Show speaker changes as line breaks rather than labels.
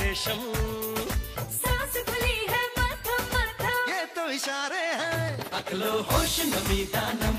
रेशम
सांस खुली है माथा माथा।
ये तो इशारे हैं।
अकलो होश नमी। दानम